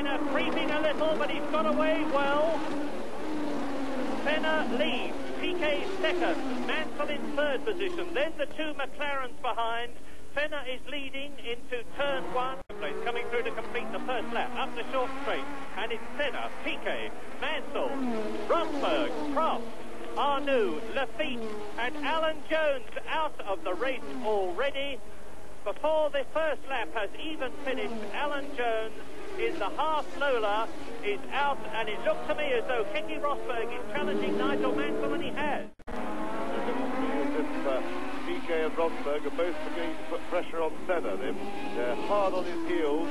Senna creeping a little, but he's got away well. Senna leads. Piquet second. Mansell in third position. Then the two McLarens behind. Senna is leading into turn one. Coming through to complete the first lap. Up the short straight. And it's Senna, Piquet, Mansell, Rosberg, Prost, Arnoux, Laffite, and Alan Jones out of the race already. Before the first lap has even finished, Alan Jones in the Haas Lola is out, and it looks to me as though Keke Rosberg is challenging Nigel Mansell, and he has. Uh, Piquet and Rosberg are both beginning to put pressure on Senna. They're, they're hard on his heels,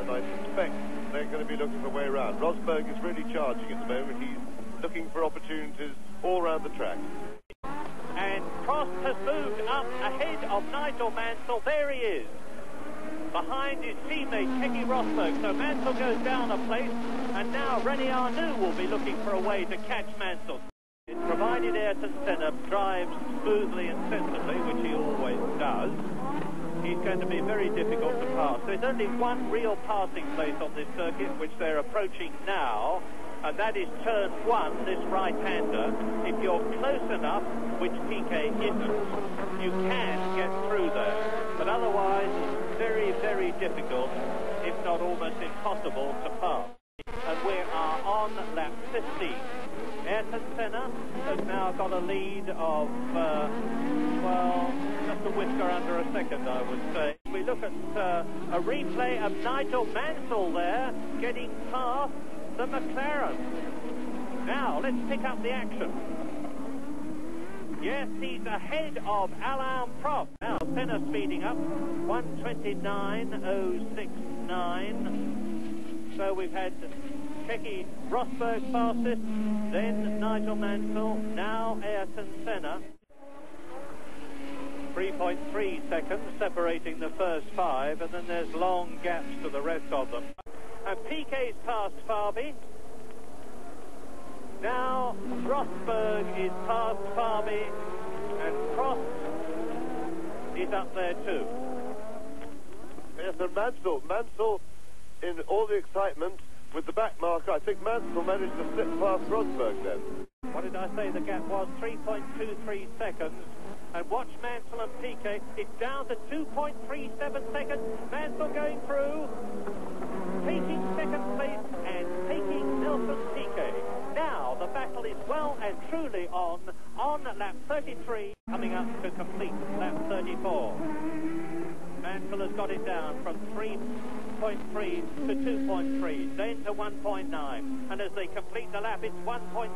and I suspect they're going to be looking for a way around. Rosberg is really charging at the moment. He's looking for opportunities all around the track. And Prost has moved up ahead of Nigel Mansell. There he is. Behind his teammate, Keke Rosberg. So Mansell goes down a place, and now René Arnoux will be looking for a way to catch Mansell. It's Provided Ayrton Senna drives smoothly and sensibly, which he always does, he's going to be very difficult to pass. There's only one real passing place on this circuit, which they're approaching now, and that is turn one, this right-hander. If you're close enough, which Piquet isn't, you can get through there. But otherwise, very, very difficult, if not almost impossible, to pass. And we are on lap 15. Ayrton Senna has now got a lead of, uh, well, just a whisker under a second, I would say. We look at uh, a replay of Nigel Mansell there, getting past the McLaren. Now, let's pick up the action. Yes, he's ahead of Alain Prost. Now, Senna speeding up, 129.069. So we've had Keke Rosberg fastest, then Nigel Mansell, now Ayrton Senna. 3.3 seconds separating the first five, and then there's long gaps to the rest of them. And Piquet's past Fabi. Now Rosberg is past Fabi, and Prost is up there too. Yes, and Mansell, Mansell, in all the excitement with the back marker, I think Mansell managed to slip past Rosberg then. What did I say the gap was? 3.23 seconds. And watch Mansell and Piquet. It's down to 2.37 seconds. Mansell going through, taking second place and truly on, on lap 33, coming up to complete lap 34. Mansell has got it down from 3.3 to 2.3, then to 1.9. And as they complete the lap, it's 1.6.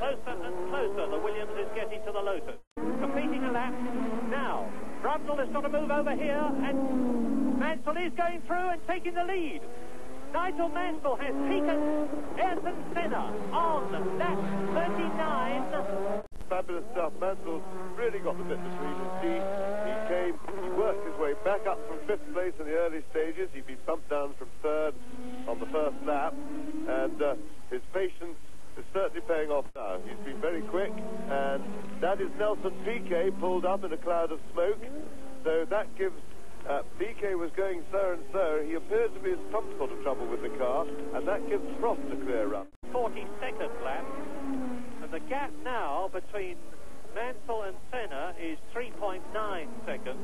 Closer and closer, the Williams is getting to the Lotus. Completing a lap. Now, Brundle has got to move over here, and Mansell is going through and taking the lead. Nigel Mansell has taken Ayrton Senna on lap 39. Fabulous stuff. Mansell really got the bit between his teeth. He came, he worked his way back up from fifth place in the early stages. He'd been bumped down from third on the first lap, and uh, his patience is certainly paying off now. He's been very quick, and that is Nelson Piquet pulled up in a cloud of smoke. So that gives uh, Piquet was going so and so. He appears to be in some sort of trouble with the car, and that gives Prost a clear run. 42nd lap. And the gap now between Mansell and Senna is 3.9 seconds.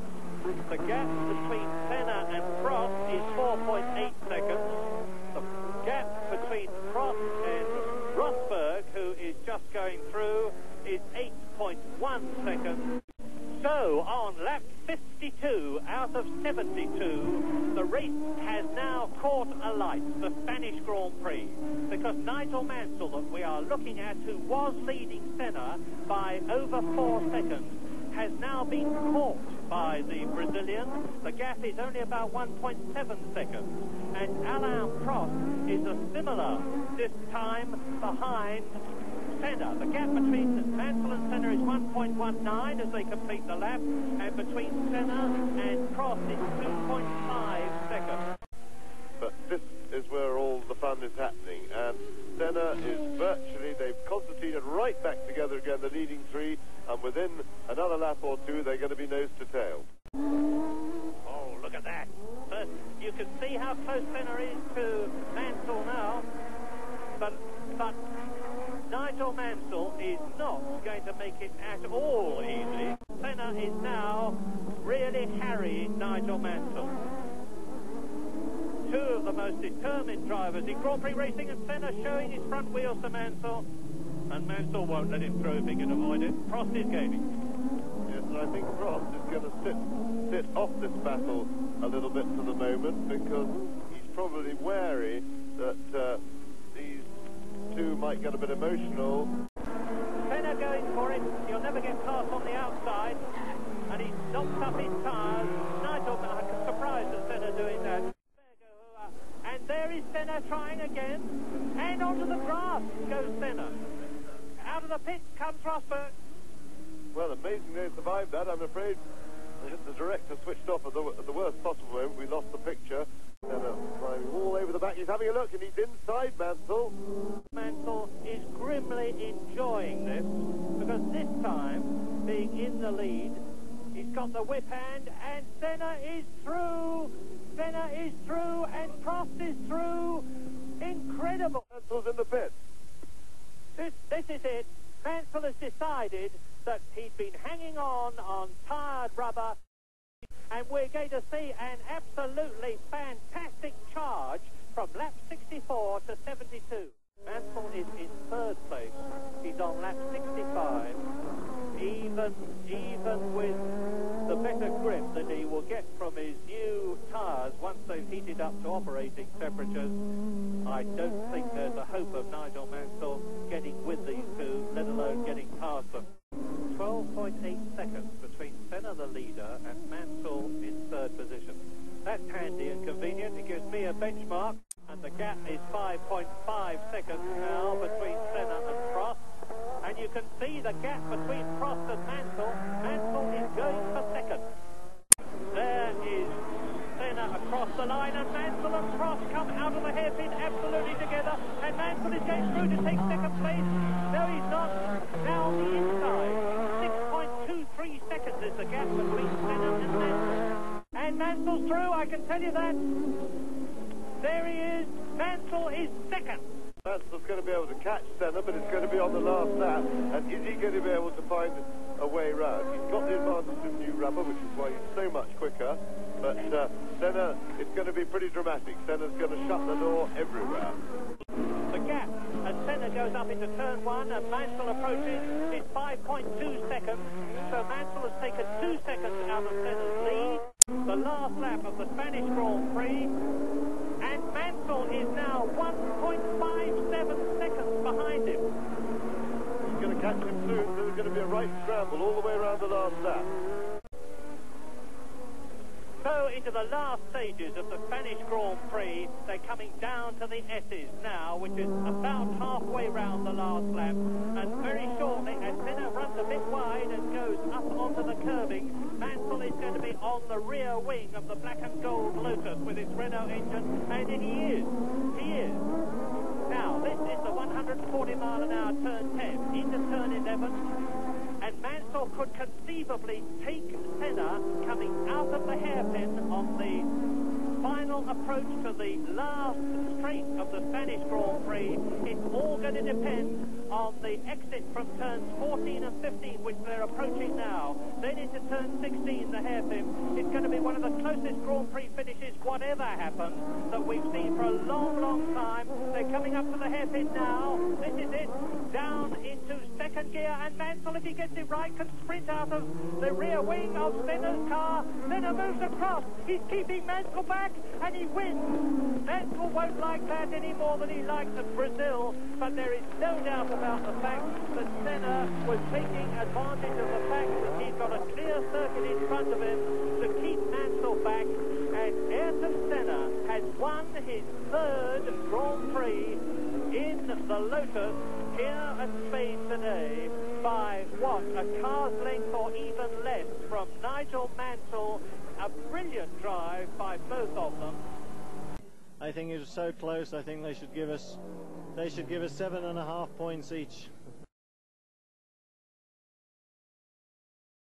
The gap between Senna and Prost is 4.8 seconds. The gap between Prost and Rosberg, who is just going through, is 8.1 seconds. So, on lap 52 out of 72, the race has now caught a light, the Spanish Grand Prix, because Nigel Mansell, that we are looking at, who was leading Senna by over four seconds, has now been caught by the Brazilian. The gap is only about 1.7 seconds. And Alain Prost is a similar, this time, behind Senna. The gap between Mansell and Senna is 1.19 as they complete the lap, and between Senna and Prost is 2.5 seconds. But this is where all the fun is happening, and Senna is virtually, they've concertinaed right back together again, the leading three, and within another lap or two, they're going to be nose to tail. Oh, look at that. But you can see how close Senna is to Mansell now. But, but Nigel Mansell is not going to make it at all easy. Senna is now really harrying Nigel Mansell. Two of the most determined drivers in Grand Prix racing and Senna showing his front wheels to Mansell. And Mansell won't let him through if he can avoid it. Prost is gaining. Yes, and I think Prost is going to sit, sit off this battle a little bit for the moment because he's probably wary that uh, two might get a bit emotional. Senna going for it. He'll never get past on the outside. And he knocks up his tyres. Nigel, I'm surprised at Senna doing that. And there is Senna trying again. And onto the grass goes Senna. Out of the pit comes Rosberg. Well, amazing they survived that. I'm afraid the director switched off at the, at the worst possible moment. We lost the picture. Senna climbing all over the back. He's having a look, and he's inside Mansell. Mansell is grimly enjoying this because this time, being in the lead, he's got the whip hand, and Senna is through. Senna is through, and Prost is through. Incredible. Mansell's in the pit. This, this is it. Mansell has decided that he's been hanging on on tired rubber and we're going to see an absolutely fantastic charge from lap 64 to 72. Mansell is in third place. He's on lap 65. Even, even with the better grip that he will get from his new tyres once they've heated up to operating temperatures, I don't think there's a hope of Nigel Mansell getting with these two, let alone getting past them. 12.8 seconds between Senna, the leader, and Mansell benchmark, and the gap is 5.5 seconds now between Senna and Prost. And you can see the gap between Prost and Mansell. Mansell is going for second. There is Senna across the line, and Mansell and Prost come out of the hairpin absolutely together, and Mansell is going through to take second place. No, he's not. Now the inside. 6.23 seconds is the gap between Senna and Mansell. And Mansell's through, I can tell you that. There he is. Mansell is second. Mansell's going to be able to catch Senna, but it's going to be on the last lap. And is he going to be able to find a way round? He's got the advantage of new rubber, which is why he's so much quicker. But uh, Senna, it's going to be pretty dramatic. Senna's going to shut the door everywhere. The gap as Senna goes up into turn one and Mansell approaches is 5.2 seconds. So Mansell has taken two seconds out of Senna's lead. The last lap of the Spanish Grand Prix. Mansell is now 1.57 seconds behind him. He's going to catch him soon, so there's going to be a right scramble all the way around the last lap. So into the last stages of the Spanish Grand Prix, they're coming down to the S's now, which is about halfway round the last lap. And very shortly, as Senna runs a bit wide and goes up onto the curbing, Mansell is going to be on the rear wing of the black and gold Lotus with its Renault engine, and he is. He is. Now, this is the 140 mile an hour turn 10 into turn 11 and Mansell could conceivably take Senna coming out of the hairpin on the final approach to the last straight of the Spanish Grand Prix. It's all going to depend on the exit from turns 14 and 15, which they're approaching now. Then into turn 16, the hairpin. It's going to be one of the closest Grand Prix finishes, whatever happens, that we've seen for a long, long time. They're coming up to the hairpin now. This is it. Down into second gear, and Mansell, if he gets it right, can sprint out of the rear wing of Senna's car. Senna moves across. He's keeping Mansell back, and he wins. Mansell won't like that any more than he likes at Brazil, but there is no doubt about the fact that Senna was taking advantage of the fact that he's got a clear circuit in front of him to keep Mansell back. And Ayrton Senna has won his third Grand Prix in the Lotus here at Spain today by what, a car's length or even less from Nigel Mansell. A brilliant drive by both of them. I think it was so close. I think they should give us they should give us seven and a half points each.